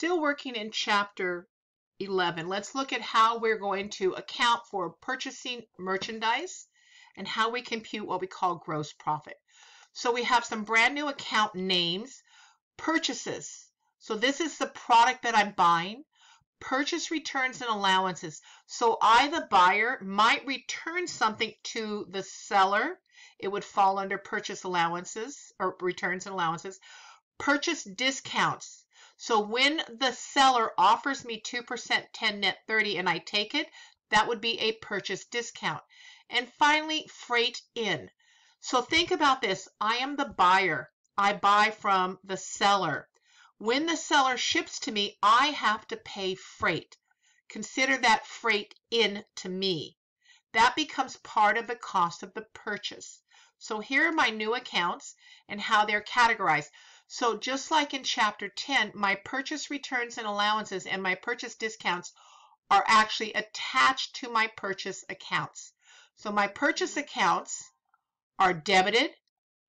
still working in chapter 11. Let's look at how we're going to account for purchasing merchandise and how we compute what we call gross profit. So we have some brand new account names, purchases. So this is the product that I'm buying. Purchase returns and allowances. So I, the buyer, might return something to the seller. It would fall under purchase allowances or returns and allowances. Purchase discounts. So when the seller offers me 2% 10 net 30 and I take it, that would be a purchase discount. And finally, freight in. So think about this. I am the buyer. I buy from the seller. When the seller ships to me, I have to pay freight. Consider that freight in to me. That becomes part of the cost of the purchase. So here are my new accounts and how they're categorized. So just like in chapter 10, my purchase returns and allowances and my purchase discounts are actually attached to my purchase accounts. So my purchase mm-hmm. accounts are debited,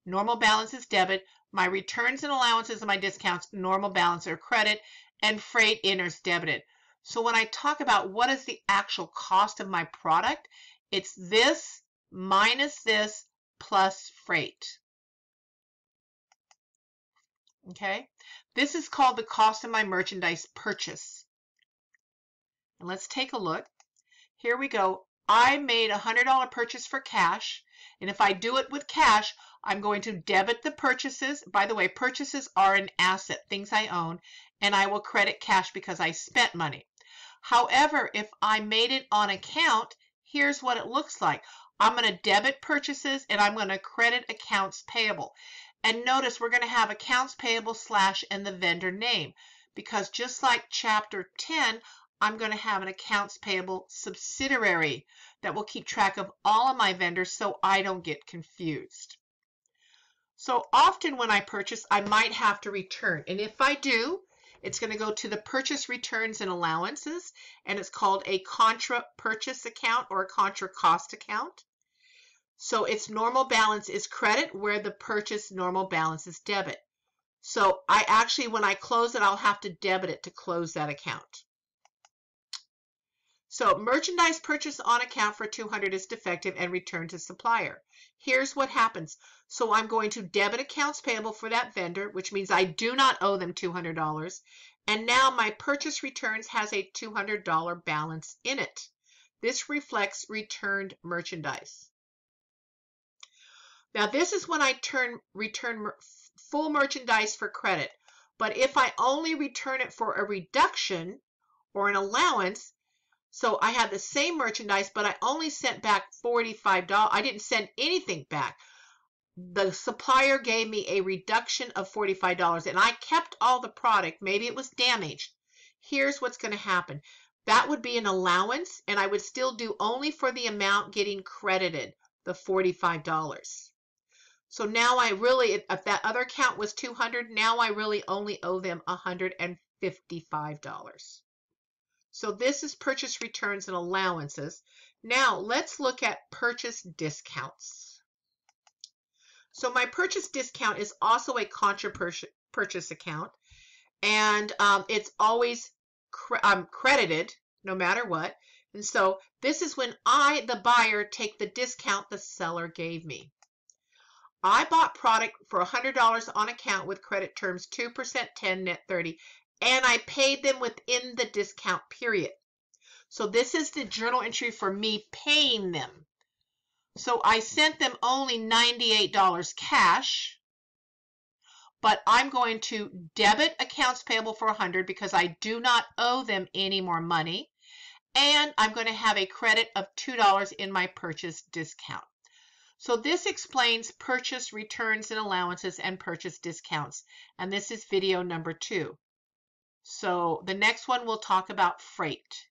normal balance is debit, my returns and allowances and my discounts, normal balance are credit, and freight enters debited. So when I talk about what is the actual cost of my product, it's this minus this plus freight. Okay, this is called the cost of my merchandise purchase. And let's take a look. Here we go. I made a $100 purchase for cash. And if I do it with cash, I'm going to debit the purchases. By the way, purchases are an asset, things I own, and I will credit cash because I spent money. However, if I made it on account, here's what it looks like. I'm going to debit purchases and I'm going to credit accounts payable. And notice we're going to have accounts payable slash and the vendor name because just like chapter 10, I'm going to have an accounts payable subsidiary that will keep track of all of my vendors so I don't get confused. So often when I purchase, I might have to return. And if I do, it's going to go to the purchase returns and allowances, and it's called a contra purchase account or a contra cost account. So its normal balance is credit where the purchase normal balance is debit. So I actually, when I close it, I'll have to debit it to close that account. So merchandise purchase on account for 200 is defective and returned to supplier. Here's what happens. So I'm going to debit accounts payable for that vendor, which means I do not owe them $200. And now my purchase returns has a $200 balance in it. This reflects returned merchandise. Now this is when I turn return full merchandise for credit. But if I only return it for a reduction or an allowance, so I had the same merchandise, but I only sent back $45. I didn't send anything back. The supplier gave me a reduction of $45 and I kept all the product. Maybe it was damaged. Here's what's going to happen. That would be an allowance and I would still do only for the amount getting credited, the $45. So now I really, if that other account was 200, now I really only owe them $155. So this is purchase returns and allowances. Now let's look at purchase discounts. So my purchase discount is also a contra purchase account and um, it's always cre um, credited no matter what. And so this is when I, the buyer, take the discount the seller gave me. I bought product for $100 on account with credit terms 2%, 10, net 30, and I paid them within the discount period. So this is the journal entry for me paying them. So I sent them only $98 cash, but I'm going to debit accounts payable for 100 because I do not owe them any more money. And I'm going to have a credit of $2 in my purchase discount. So this explains purchase returns and allowances and purchase discounts. And this is video number two. So the next one we'll talk about freight.